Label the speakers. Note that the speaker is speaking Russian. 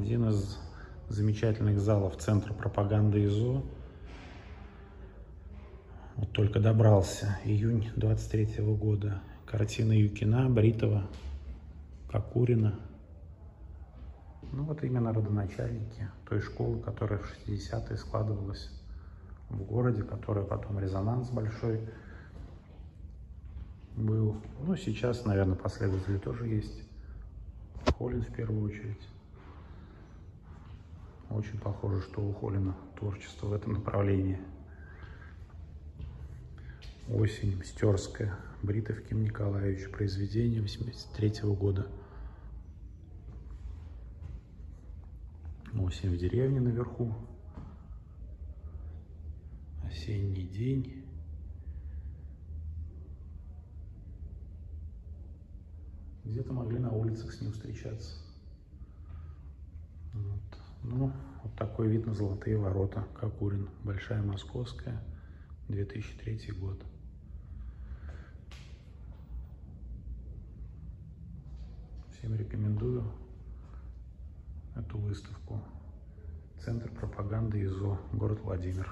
Speaker 1: Один из замечательных залов Центра пропаганды ИЗО. Вот только добрался. Июнь 23 -го года. Картина Юкина, Бритова, Кокурина. Ну вот именно родоначальники той школы, которая в 60-е складывалась в городе, которая потом резонанс большой был. Ну, сейчас, наверное, последователи тоже есть. Холин в первую очередь. Очень похоже, что у Холина творчество в этом направлении. Осень, Мстерская, Бритов Николаевич, произведение 83 -го года. Осень в деревне наверху. Осенний день. Где-то могли на улицах с ним встречаться. Ну, вот такой вид на Золотые ворота, Кокурин, Большая Московская, 2003 год. Всем рекомендую эту выставку. Центр пропаганды ИЗО, город Владимир.